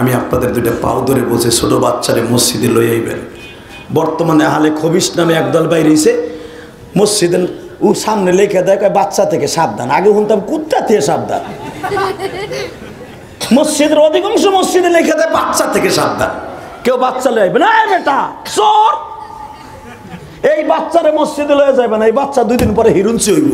আমি আপনাদের দুইটা পাও ধরে বলছি, ছোটো বাচ্চারে মসজিদে লই আইবেন। বর্তমানে হালে খবিস নামে একদল বাইরে এসে মসজিদে ও সামনে লেখে দেয় বাচ্চা থেকে সাবধান। আগে শুনতাম, কুত্তা থেকে সাবধান। মসজিদের অধিকাংশ মসজিদে লেখে দেয়, বাচ্চা থেকে সাবধান। কেউ বাচ্চা লয়ে না বেটা, চোর! এই বাচ্চারে মসজিদে লয়ে যাবে না, এই বাচ্চা দুই দিন পরে হিরুঞ্চি হইব।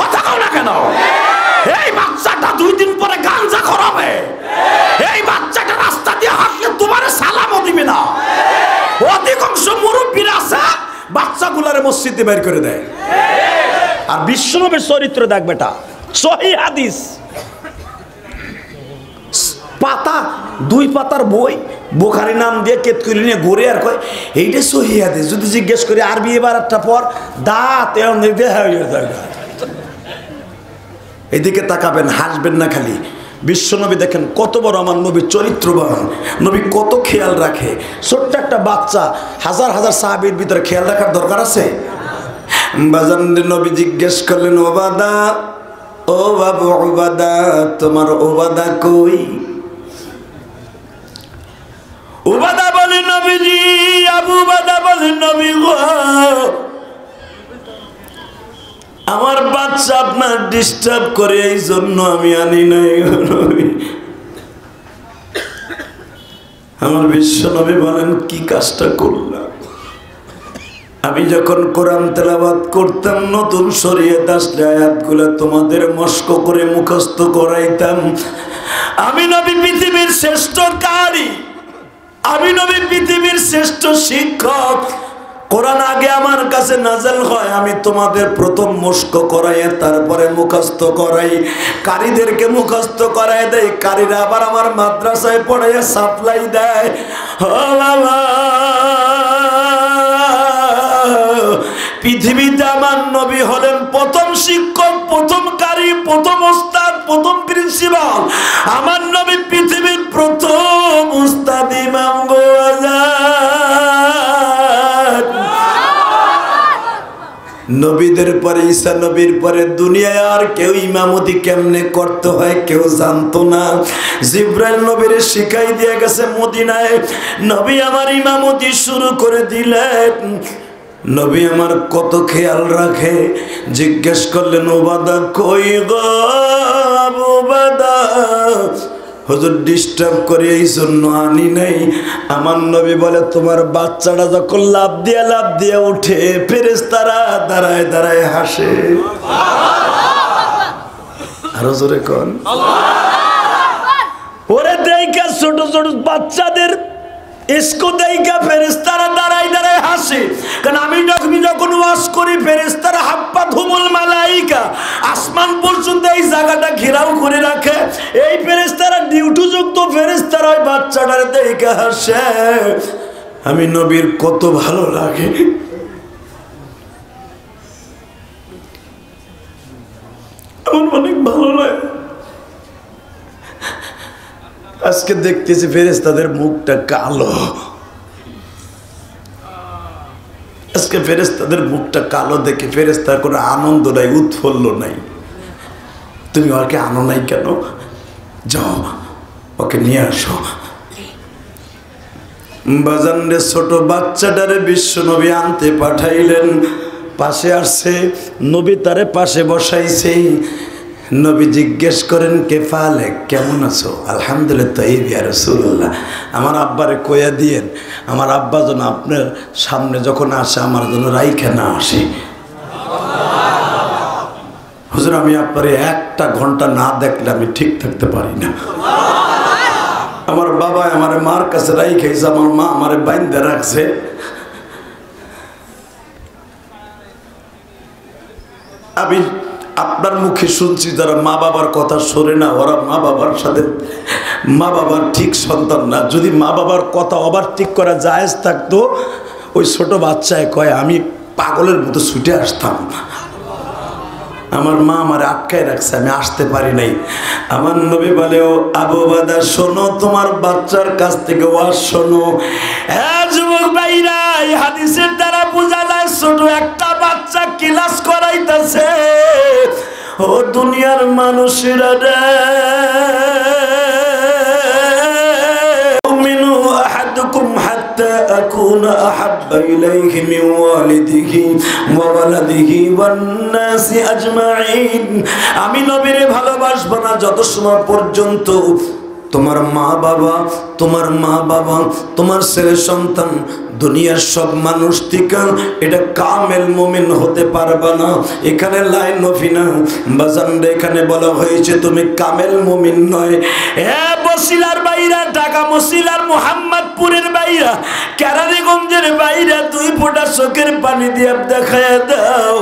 কথা কও না কেন? এই বাচ্চাটা দুই দিন গাঞ্জা খরাবে। এই বাচ্চাটা রাস্তা দিয়ে হাঁটলে তোমার সালামও দিবে না। অধিকাংশ মুরব্বীরা আছে, বাচ্চাগুলারে মসজিদে বের করে দেয়। আর বিশ্বনবের চরিত্র দেখ বেটা, সহি হাদিস। পাতা, দুই পাতার বই, বোখারি নাম দিয়ে কেতকুলি নিয়ে ঘুরে আর কয় এইটা সহি হাদিস। যদি জিজ্ঞেস করি, আরবি এবার একটা পর দাঁত এরম দেখতে হয়ে যায়। এদিকে তাকাবেন, হাসবেন না খালি। বিশ্বনবী দেখেন কত বড় আমার নবী চরিত্রবান। নবী কত খেয়াল রাখে। ছোট্ট একটা বাচ্চা, হাজার হাজার সাহাবির ভিতরে খেয়াল রাখার দরকার আছে? নবী জিজ্ঞেস করলেন, ওবাদা, ও বাবু ওবাদা, তোমার ওবাদা কই? উবাদা বলে নবীজি, আবু বাদা বলে নবী গো। আমার বাচ্চা আপনার ডিস্টার্ব করে এই জন্য আমি আনি নাই। আমার বিশ্ব নবী বলেন, কি কাজটা করলাম? আমি যখন কোরআন তেলাবাদ করতাম, নতুন শরীয়ত আসলে আয়াতগুলো তোমাদের মস্ক করে মুখস্থ করাইতাম। আমি নবী পৃথিবীর শ্রেষ্ঠ কারি আমি নবী পৃথিবীর শ্রেষ্ঠ শিক্ষক কোরআন আগে আমার কাছে নাজেল হয়, আমি তোমাদের প্রথম মুস্ক করাই তারপরে মুখস্থ করাই। কারীদেরকে মুখস্থ করাই দেয় কারীরা আবার আমার মাদ্রাসায় পড়াইয়া সাপ্লাই দেয়। ও বাবা! পৃথিবীতে আমার নবী হলেন প্রথম শিক্ষক, প্রথম কারি, প্রথম ওস্তাদ, প্রথম প্রিন্সিপাল। আমার নবী পৃথিবীর প্রথম নবীদের পরে, ঈসা নবীর পরে দুনিয়ায় আর কেউ ইমামতি কেমনে করতে হয় কেউ জানতো না। জিব্রাইল নবীর শিখাই দিয়ে গেছে মদিনায়, নবী আমার ইমামতি শুরু করে দিলেন। নবী আমার কত খেয়াল রাখে, জিজ্ঞেস করলেন, ওবাদা কই গো হুজুর ডিস্টার্ব করে এই জন্য আনি নাই। আমার নবী বলে, তোমার বাচ্চাটা যখন লাভ দিয়ে লাভ দিয়ে উঠে ফেরেস্তারা দাঁড়ায় দাঁড়ায় হাসে। আরও জোরে কন। ওরে দেইকা ছোট ছোট বাচ্চাদের, ইসকো দেইকা ফেরেস্তারা দাঁড়ায় হাসে কারণ আমি যখন যখন ওয়াশ করি ফেরেস্তারা হাপ্পা ধুমুল মালাইকা, আসমান পর্যন্ত এই জায়গাটা ঘেরাও করে রাখে। এই ফেরেস্তারা ডিউটি যুক্ত ফেরেস্তারা ওই বাচ্চাটার দেইকা হাসে আমি নবীর কত ভালো লাগে। আমার অনেক ভালো লাগে। আজকে দেখতেছি ফেরেস তাদের মুখটা কালো। আজকে ফেরেস্তাদের মুখটা কালো দেখে ফেরেস্তার কোনো আনন্দ নাই, উৎফুল্ল নাই। তুমি ওকে আনো নাই কেন? যাও, ওকে নিয়ে আসো। বাজানরে ছোট বাচ্চাটারে বিশ্ব নবী আনতে পাঠাইলেন। পাশে আসছে, নবী তারে পাশে বসাইছে। নবী জিজ্ঞেস করেন, কে ফালে? কেমন আছো? আলহামদুলিল্লাহ এই বিয়ার রসুল্লাহ আমার আব্বারে কয়া দিয়েন, আমার আব্বা যেন আপনার সামনে যখন আসে, আমার জন্য রাইখে না আসে। হুজুর, আমি আপনারে একটা ঘণ্টা না দেখলে আমি ঠিক থাকতে পারি না। আমার বাবা আমার মার কাছে রাই খেয়েছে আমার মা আমার বাইন্দে রাখছে। আমি আপনার মুখে শুনছি যারা মা বাবার কথা শোনে না, ওরা মা বাবার সাথে মা বাবার ঠিক সন্তান না। যদি মা বাবার কথা ওভার ঠিক করা জায়েজ থাকতো, ওই ছোট বাচ্চায় কয়, আমি পাগলের মতো ছুটে আসতাম। আমার মা আমার আটকায় রাখছে, আমি আসতে পারি নাই। আমার নবী বলে, ও আবু বাদা, শোনো, তোমার বাচ্চার কাছ থেকে ওয়াজ শোনো। হ্যাঁ যুবক ভাইরা হাদিসের দ্বারা বোঝা যায়, ছোট একটা বাচ্চা ও দুনিয়ার মানুষেরা রে أكون أحب إليه من والده وولده والناس أجمعين আমি নবীরে ভালোবাসবো না যত সময় পর্যন্ত তোমার মা বাবা, তোমার মা বাবা, তোমার ছেলে সন্তান, দুনিয়ার সব মানুষ টিকা এটা কামেল মোমিন হতে পারবে না। এখানে লাইন নফিনা বাজানরে এখানে বলা হয়েছে, তুমি কামেল মোমিন নয়। হ্যাঁ বসিলার বাইরা, ঢাকা মসিলার মোহাম্মদপুরের বাইরা কেরানীগঞ্জের বাইরা দুই ফোঁটা চোখের পানি দিয়ে দেখায় দাও।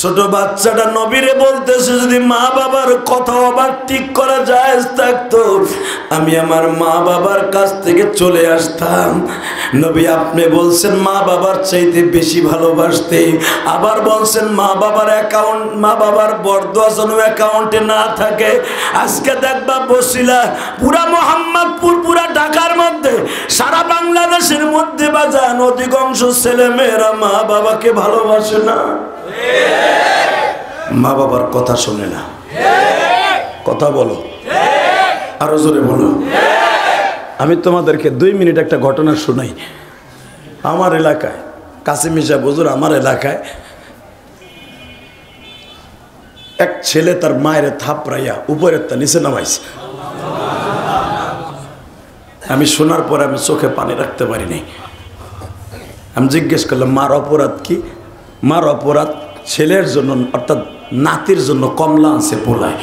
ছোট বাচ্চাটা নবীরে বলতেছে, যদি মা বাবার কথা আবার ঠিক করা যায় থাকতো, আমি আমার মা বাবার কাছ থেকে চলে আসতাম। নবী আপনি বলছেন, মা বাবার চাইতে বেশি ভালোবাসতে। আবার বলছেন, মা বাবার অ্যাকাউন্ট মা বাবার বর্দোয়া অ্যাকাউন্টে না থাকে। আজকে দেখবা বসিলা পুরা মোহাম্মদপুর, পুরা ঢাকার মধ্যে, সারা বাংলাদেশের মধ্যে বাজান অধিকাংশ ছেলে মেয়েরা মা বাবাকে ভালোবাসে না। মা বাবার কথা শোনে না। কথা বলো। আরও জোরে বলো। আমি তোমাদেরকে দুই মিনিট একটা ঘটনা শোনাই। আমার এলাকায় কাসিমিশা বজুর আমার এলাকায় এক ছেলে তার মায়ের থাপড়াইয়া উপরের তা নিচে নামাইছে। আমি শোনার পরে আমি চোখে পানি রাখতে পারিনি। আমি জিজ্ঞেস করলাম, মার অপরাধ কি? মার অপরাধ ছেলের জন্য, অর্থাৎ নাতির জন্য কমলা আনছে পোলায়।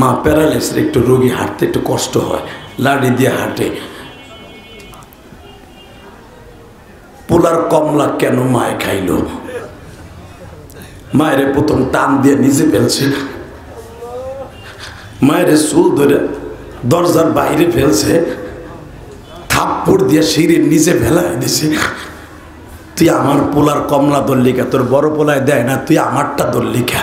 মা প্যারালাইসিস একটু রোগী হাঁটতে একটু কষ্ট হয়, লাড়ি দিয়ে হাঁটে। পোলার কমলা কেন মায়ে খাইল? মায়ের প্রথম টান দিয়ে নিজে ফেলছে। মায়ের চুল ধরে দরজার বাইরে ফেলছে। থাপ্পড় দিয়ে সিঁড়ির নিচে ফেলাই দিছে। তুই আমার পোলার কমলা দল্লিকা তোর বড় পোলায় দেয় না, তুই আমারটা দল্লিকা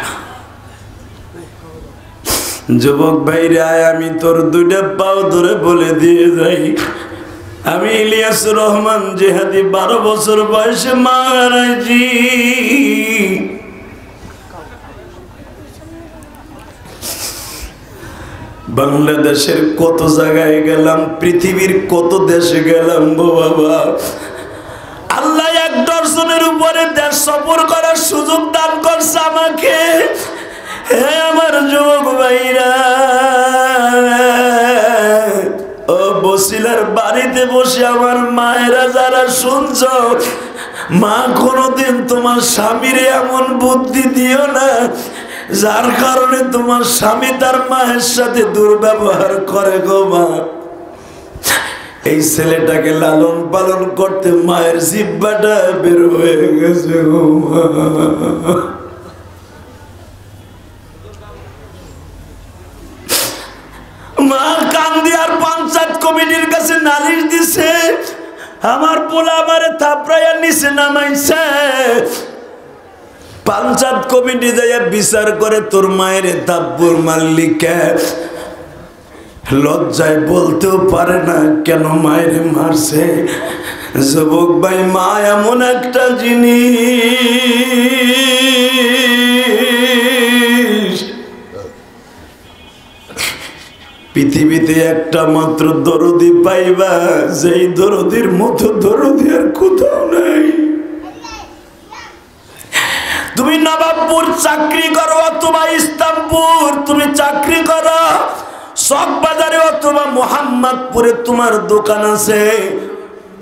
যুবক ভাইরে, আমি তোর দুইটা পাও ধরে বলে দিয়ে যাই। আমি ইলিয়াস রহমান, জেহাদি, বারো বছর বয়সে মারাইছি বাংলাদেশের কত জায়গায় গেলাম, পৃথিবীর কত দেশে গেলাম গো বাবা। আল্লাহ এক দর্শনের উপরে দেশ সফর করার সুযোগ দান করছে আমাকে। হে আমার যুবক ভাইরা, ও বসিলার বাড়িতে বসে আমার মায়েরা যারা শুনছ, মা কোনোদিন তোমার স্বামীরে এমন বুদ্ধি দিও না। যার কারণে তোমার স্বামী তার মায়ের সাথে দুর্ব্যবহার করে গো মা। এই ছেলেটাকে লালন পালন করতে মায়ের জিব্বাটা বের হয়ে গেছে গো মা। মা কান্দি আর পঞ্চায়েত কমিটির কাছে নালিশ দিছে, আমার পোলা আমারে থাপড়াইয়া নিচে নামাইছে। পঞ্চায়েত কমিটি যাইয়া বিচার করে তোর মায়ের থাপ্পুর মাল্লিকে। লজ্জায় বলতেও পারে না কেন মায়ের মারছে। যুবক ভাই, মা এমন একটা জিনিস। পৃথিবীতে একটা মাত্র দরদি পাইবা, যেই দরদির মতো দরদি আর কোথাও নাই। তুমি নবাবপুর চাকরি করো অথবা ইস্তামপুর তুমি চাকরি করো। সব বাজারে অথবা মোহাম্মদপুরে তোমার দোকান আছে।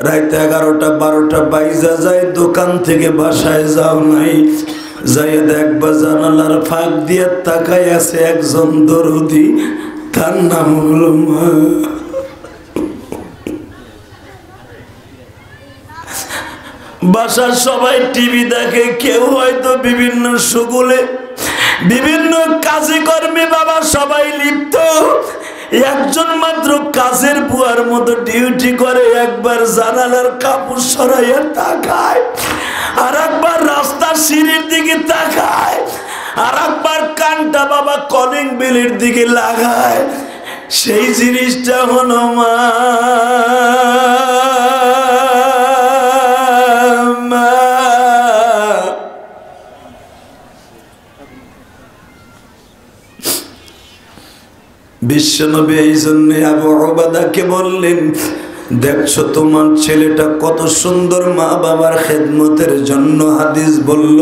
রাত এগারোটা, বারোটা বাইজা যায়, দোকান থেকে বাসায় যাও নাই। যাই দেখবা জানালার ফাঁক দিয়ে তাকায় আছে একজন দরদি, তার নাম হলো মা। বাসার সবাই টিভি দেখে, কেউ হয়তো বিভিন্ন সুগুলে, বিভিন্ন কাজে কর্মে বাবা সবাই লিপ্ত একজন মাত্র কাজের বুয়ার মতো ডিউটি করে, একবার জানালার কাপড় সরাইয়া তাকায় আর একবার রাস্তার সিঁড়ির দিকে তাকায় আর একবার কানটা বাবা কলিং বিলের দিকে লাগায় সেই জিনিসটা হলো মা। বিশ্বনবী এই জন্য আবু ওবাদাকে বললেন, দেখছ তোমার ছেলেটা কত সুন্দর মা বাবার খেদমতের জন্য হাদিস বলল।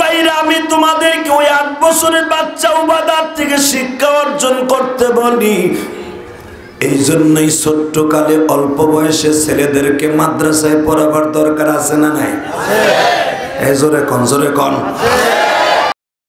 ভাইরা, আমি তোমাদেরকে ওই আট বছরের বাচ্চা উপাদার থেকে শিক্ষা অর্জন করতে বলি। এই জন্যই ছোট্ট কালে অল্প বয়সে ছেলেদেরকে মাদ্রাসায় পড়াবার দরকার আছে না নাই? এই জোরে কন জোরে কন।